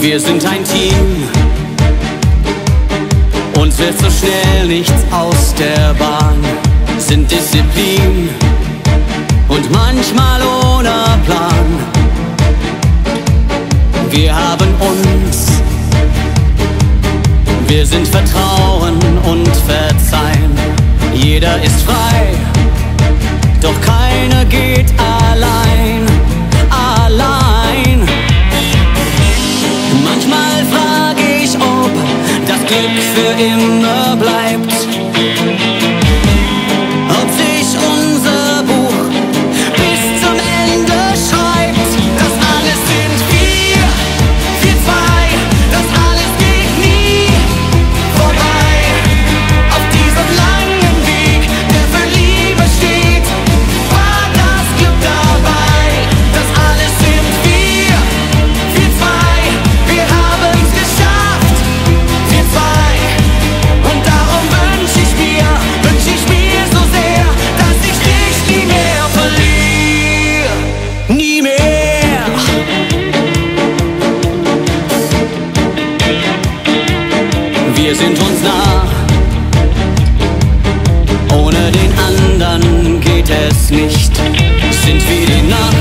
wir sind ein Team. Uns wird so schnell nichts aus der Bahn, sind Disziplin und manchmal ohne Plan. Wir haben uns, wir sind Vertrauen und Verzeihen, jeder ist frei. zurück für immer. wir sind uns nah. Ohne den anderen geht es nicht, sind wir die Nacht.